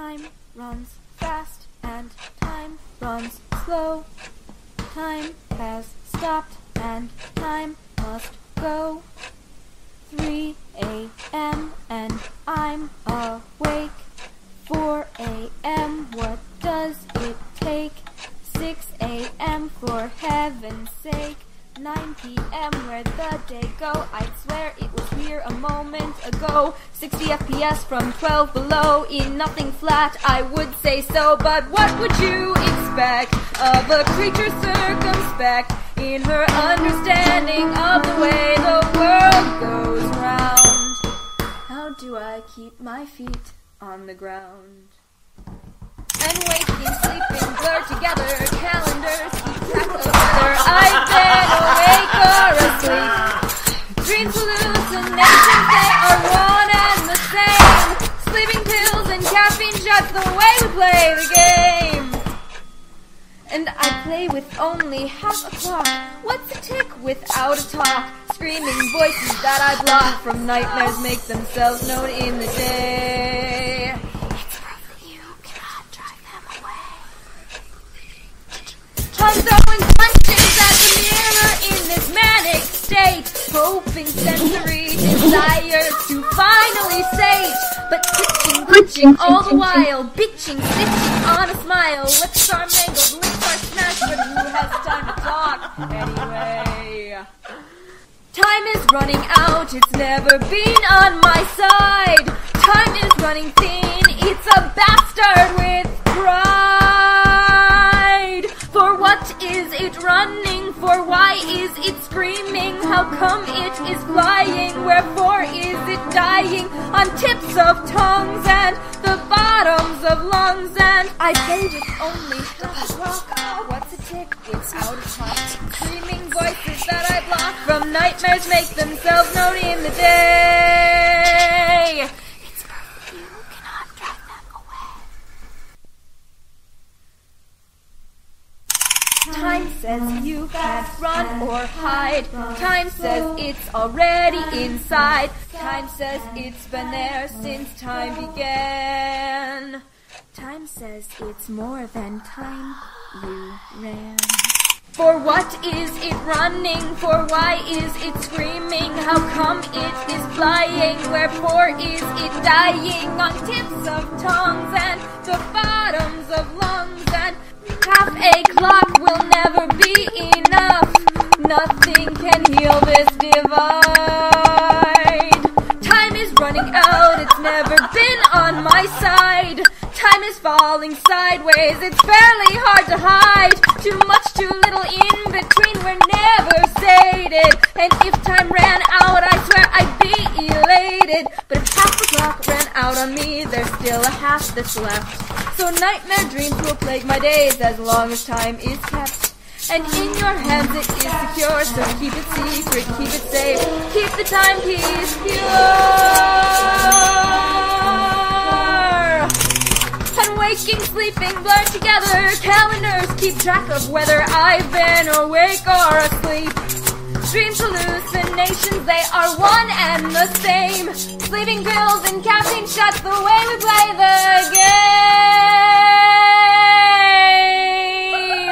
Time runs fast and time runs slow. Time has stopped and time must go. 3 a.m. and I'm awake. Where'd the day go? I'd swear it was here a moment ago. 60 FPS from 12 below. In nothing flat, I would say so. But what would you expect of a creature circumspect in her understanding of the way the world goes round? How do I keep my feet on the ground? And waking, sleeping, blur together, calendars keep track of caffeine the way we play the game. And I play with only half a clock. What's a tick without a talk? Screaming voices that I block from nightmares make themselves known in the day. You cannot drive them away. I'm throwing punches at the mirror in this manic state, hoping sensory desires to finally sate. Glitching all the while, bitching, stitching on a smile. Lips are mangled, lips are smashed, but who has time to talk anyway? Time is running out, it's never been on my side. Time is running thin, it's a bastard with pride. For what is it running? For why is it screaming? How come it is flying? Wherefore it dying? On tips of tongues and the bottoms of lungs. And I play with only half a clock. What's a tick It's out of talk? Screaming voices that I block from nightmares make themselves known in the day. It's you cannot drive them away. Time says you can't run or hide. Time says it's already inside. Time says it's been there since time began. Time says it's more than time you ran. For what is it running? For why is it screaming? How come it is flying? Wherefore is it dying on tips of tongues and the bottoms of lungs? And half a clock will never be is falling sideways, it's fairly hard to hide. Too much, too little in between, we're never sated. And if time ran out, I swear I'd be elated. But if half the clock ran out on me, there's still a half that's left. So nightmare dreams will plague my days as long as time is kept. And in your hands it is secure, so keep it secret, keep it safe, keep the timepiece pure. waking, sleeping, blurred together. Calendars keep track of whether I've been awake or asleep. Dreams, hallucinations, they are one and the same. Sleeping pills and caffeine shots, the way we play the game.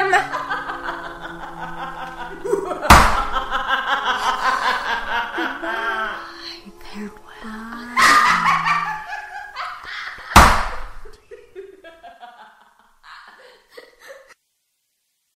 Goodbye, farewell.